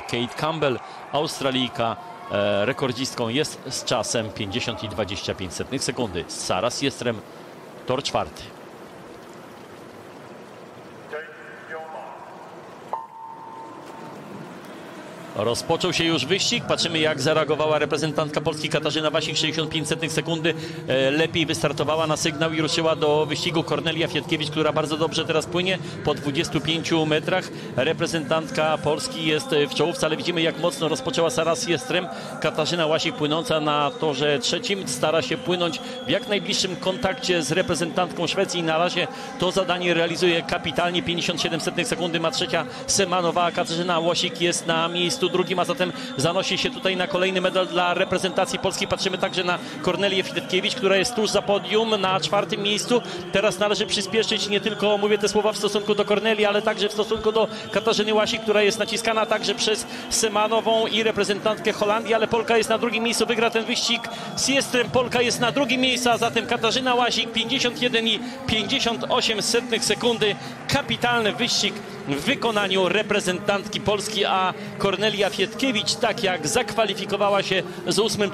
Kate Campbell, Australijka, e, rekordzistką jest z czasem 50 i 25 setnych sekundy. Sara Siestrem, tor czwarty. Rozpoczął się już wyścig. Patrzymy, jak zareagowała reprezentantka Polski Katarzyna Wasik. 65 setnych sekundy e, lepiej wystartowała na sygnał i ruszyła do wyścigu Kornelia Fietkiewicz, która bardzo dobrze teraz płynie po 25 metrach. Reprezentantka Polski jest e, w czołówce, ale widzimy, jak mocno rozpoczęła Sara Siestrem. Katarzyna Łasik płynąca na torze trzecim stara się płynąć w jak najbliższym kontakcie z reprezentantką Szwecji na razie to zadanie realizuje kapitalnie. 57 setnych sekundy ma trzecia Semanowa, Katarzyna Łosik jest na miejscu drugim, a zatem zanosi się tutaj na kolejny medal dla reprezentacji Polski. Patrzymy także na Kornelię Fidetkiewicz, która jest tuż za podium na czwartym miejscu. Teraz należy przyspieszyć, nie tylko mówię te słowa w stosunku do Kornelii, ale także w stosunku do Katarzyny Łasik, która jest naciskana także przez Semanową i reprezentantkę Holandii, ale Polka jest na drugim miejscu, wygra ten wyścig z Jestrem. Polka jest na drugim miejscu, a zatem Katarzyna Łasik 51 i 58 setnych sekundy. Kapitalny wyścig w wykonaniu reprezentantki Polski, a Kornelia Fietkiewicz, tak jak zakwalifikowała się z ósmym czasem.